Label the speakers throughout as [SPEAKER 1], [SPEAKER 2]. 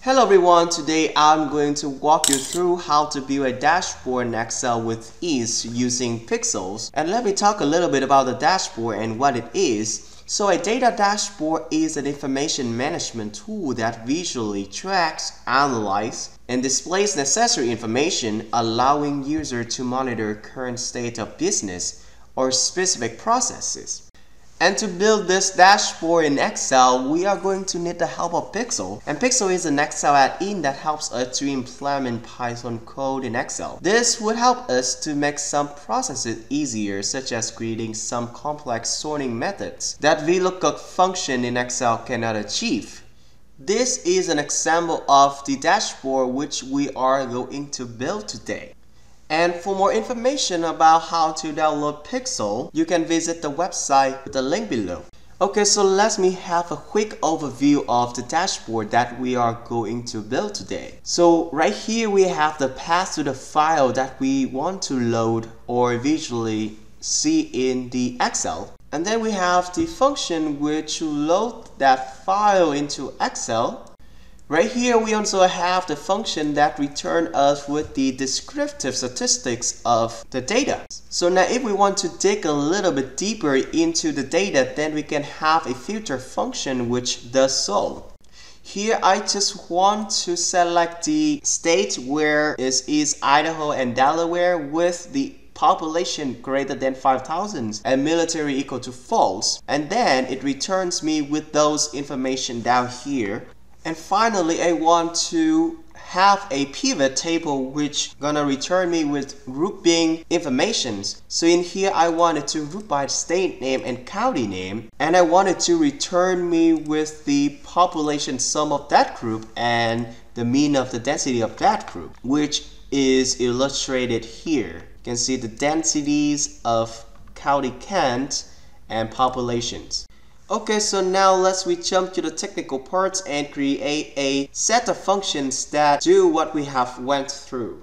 [SPEAKER 1] Hello everyone, today I'm going to walk you through how to build a dashboard in Excel with ease using pixels. And let me talk a little bit about the dashboard and what it is. So a data dashboard is an information management tool that visually tracks, analyzes, and displays necessary information allowing user to monitor current state of business or specific processes. And to build this dashboard in Excel, we are going to need the help of PyXLL. And PyXLL is an Excel add-in that helps us to implement Python code in Excel. This would help us to make some processes easier, such as creating some complex sorting methods that VLOOKUP function in Excel cannot achieve. This is an example of the dashboard which we are going to build today. And for more information about how to download PyXLL, you can visit the website with the link below. Okay, so let me have a quick overview of the dashboard that we are going to build today. So right here we have the path to the file that we want to load or visually see in the Excel. And then we have the function which load that file into Excel Right here, we also have the function that return us with the descriptive statistics of the data. So now if we want to dig a little bit deeper into the data, then we can have a filter function which does so. Here I just want to select the state where is Idaho and Delaware with the population greater than 5,000 and military equal to false. And then it returns me with those information down here. And finally, I want to have a pivot table which gonna return me with grouping informations. So in here I wanted to group by state name and county name and I wanted to return me with the population sum of that group and the mean of the density of that group which is illustrated here. You can see the densities of county Kent and populations. Okay, so now let's we jump to the technical parts and create a set of functions that do what we have went through.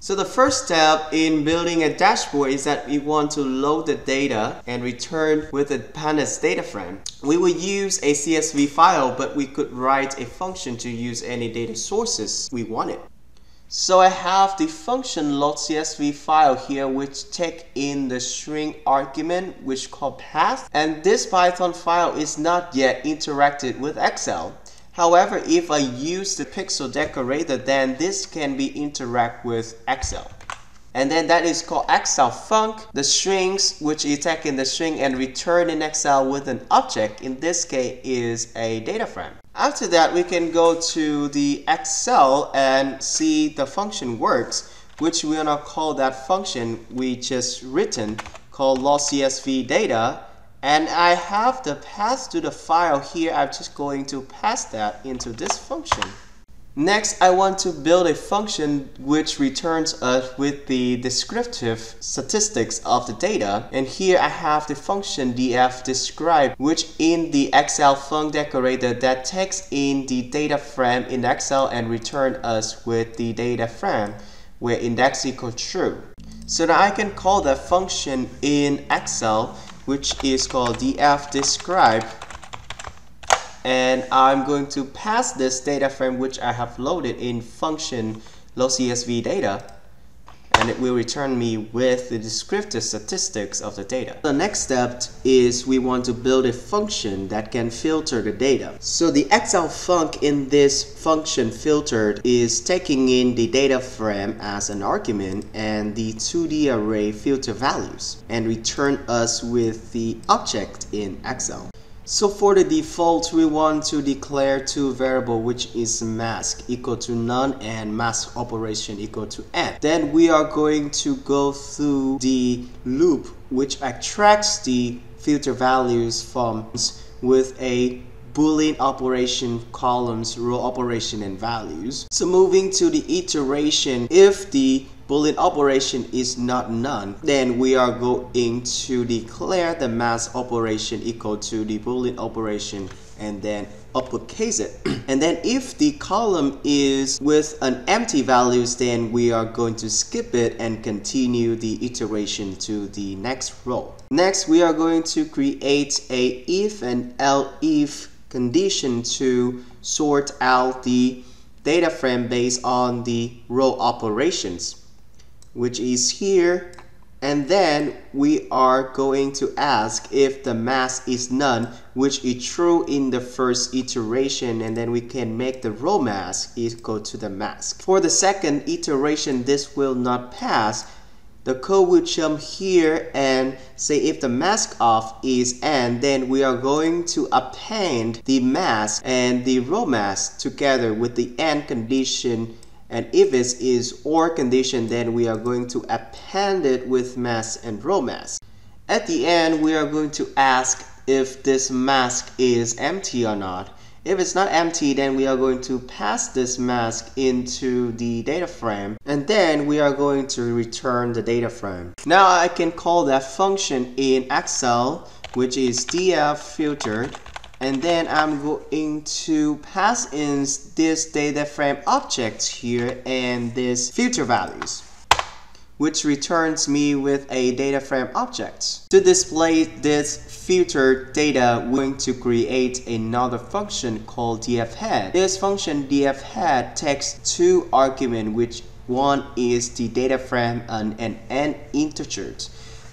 [SPEAKER 1] So the first step in building a dashboard is that we want to load the data and return with a pandas data frame. We will use a CSV file, but we could write a function to use any data sources we wanted. So I have the function load.csv file here which take in the string argument which called path and this Python file is not yet interacted with Excel. However, if I use the PyXLL decorator then this can be interact with Excel. And then that is called Excel func, the strings which is taking the string and return in Excel with an object. In this case is a data frame. After that, we can go to the Excel and see the function works, which we're gonna call that function we just written called load.csv data. And I have the path to the file here. I'm just going to pass that into this function. Next, I want to build a function which returns us with the descriptive statistics of the data. And here I have the function df describe, which in the Excel func decorator that takes in the data frame in Excel and return us with the data frame where index equals true. So now I can call that function in Excel, which is called df describe and I'm going to pass this data frame which I have loaded in function load.csv data and it will return me with the descriptive statistics of the data. The next step is we want to build a function that can filter the data. So the Excel func in this function filtered is taking in the data frame as an argument and the 2D array filter values and return us with the object in Excel. So for the default, we want to declare two variable which is mask equal to none and mask operation equal to n. Then we are going to go through the loop which extracts the filter values from with a boolean operation columns row operation and values so moving to the iteration if the boolean operation is not none. Then we are going to declare the mask operation equal to the boolean operation and then uppercase it. And then if the column is with an empty values then we are going to skip it and continue the iteration to the next row. Next we are going to create a if and elif condition to sort out the data frame based on the row operations, which is here. And then we are going to ask if the mask is none, which is true in the first iteration, and then we can make the row mask equal to the mask. For the second iteration, this will not pass, the code will jump here and say if the mask of is n then we are going to append the mask and the row mask together with the n condition and if it is OR condition then we are going to append it with mask and row mask. At the end we are going to ask if this mask is empty or not if it's not empty, then we are going to pass this mask into the data frame and then we are going to return the data frame. Now I can call that function in Excel which is df filter and then I'm going to pass in this data frame object here and this filter values which returns me with a data frame object. To display this filtered data, we're going to create another function called dfhead. This function dfhead takes two arguments, which one is the data frame and an n integer.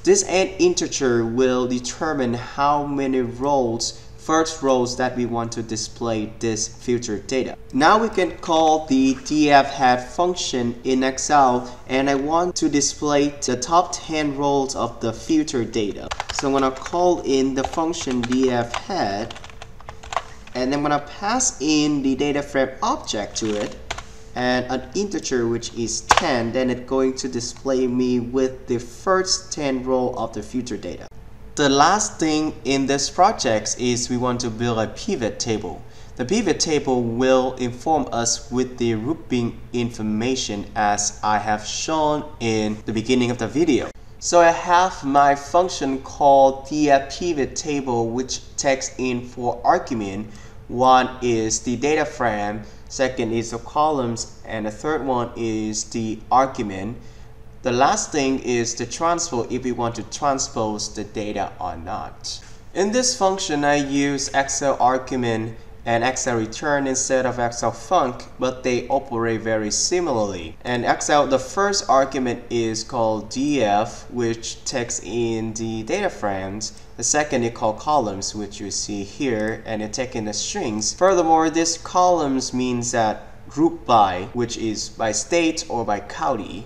[SPEAKER 1] This n integer will determine how many rows first rows that we want to display this filtered data. Now we can call the dfhead function in Excel and I want to display the top 10 rows of the filtered data. So I'm going to call in the function dfhead and I'm going to pass in the data frame object to it and an integer which is 10 then it's going to display me with the first 10 row of the future data. The last thing in this project is we want to build a pivot table. The pivot table will inform us with the grouping information as I have shown in the beginning of the video. So I have my function called the pivot table which takes in four arguments. One is the data frame, second is the columns, and the third one is the argument. The last thing is the transfer if we want to transpose the data or not. In this function, I use Excel argument and Excel return instead of Excel func, but they operate very similarly. And Excel, the first argument is called df, which takes in the data frames. The second is called columns, which you see here, and it takes in the strings. Furthermore, this columns means that group by, which is by state or by county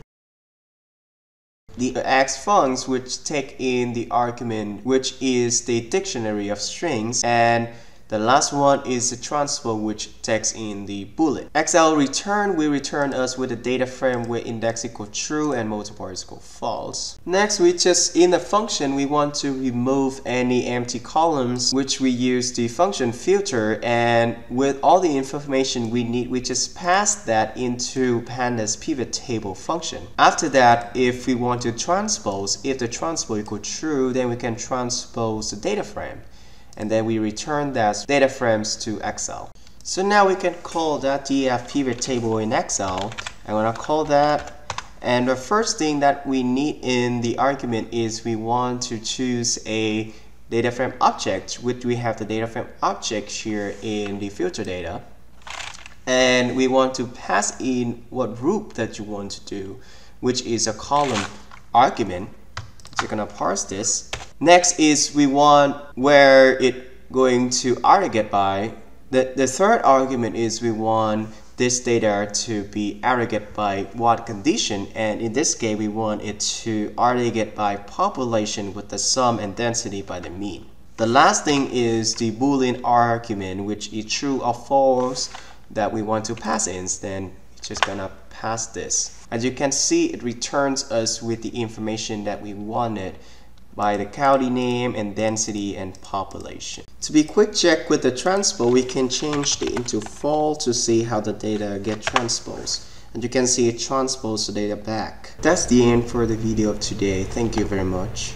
[SPEAKER 1] the X functs which take in the argument which is the dictionary of strings and the last one is the transfer which takes in the boolean. Excel return will return us with a data frame where index equal true and multiplier equal false. Next, we just in the function we want to remove any empty columns which we use the function filter and with all the information we need we just pass that into pandas pivot table function. After that, if we want to transpose, if the transpose equal true, then we can transpose the data frame and then we return that data frames to Excel. So now we can call that df pivot table in Excel. I'm gonna call that and the first thing that we need in the argument is we want to choose a data frame object which we have the data frame object here in the filter data and we want to pass in what group that you want to do which is a column argument so you're gonna parse this Next is we want where it going to aggregate by. The, the third argument is we want this data to be aggregate by what condition and in this case we want it to aggregate by population with the sum and density by the mean. The last thing is the boolean argument which is true or false that we want to pass in then just gonna pass this. As you can see it returns us with the information that we wanted by the county name and density and population. To be quick check with the transpose, we can change it into fall to see how the data get transposed. And you can see it transpose the data back. That's the end for the video of today. Thank you very much.